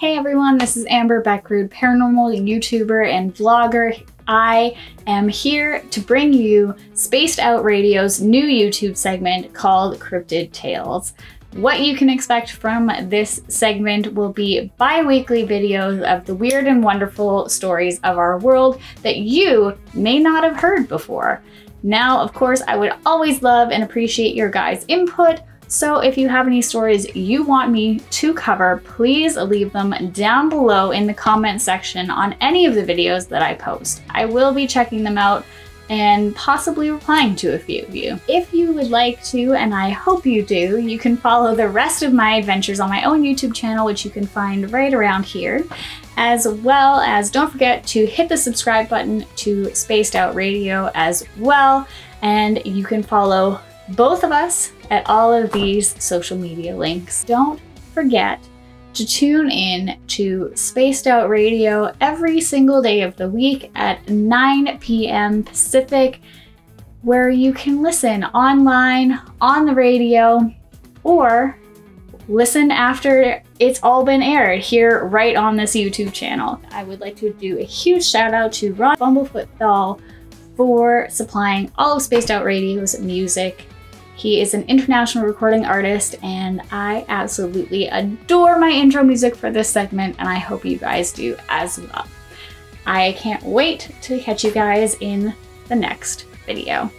Hey everyone, this is Amber Beckrud, paranormal YouTuber and vlogger. I am here to bring you Spaced Out Radio's new YouTube segment called Cryptid Tales. What you can expect from this segment will be bi-weekly videos of the weird and wonderful stories of our world that you may not have heard before. Now, of course, I would always love and appreciate your guys' input, so if you have any stories you want me to cover, please leave them down below in the comment section on any of the videos that I post. I will be checking them out and possibly replying to a few of you. If you would like to, and I hope you do, you can follow the rest of my adventures on my own YouTube channel, which you can find right around here, as well as don't forget to hit the subscribe button to Spaced Out Radio as well, and you can follow both of us at all of these social media links. Don't forget to tune in to Spaced Out Radio every single day of the week at 9 p.m. Pacific, where you can listen online, on the radio, or listen after it's all been aired here right on this YouTube channel. I would like to do a huge shout out to Ron Bumblefoot Thal for supplying all of Spaced Out Radio's music he is an international recording artist and I absolutely adore my intro music for this segment and I hope you guys do as well. I can't wait to catch you guys in the next video.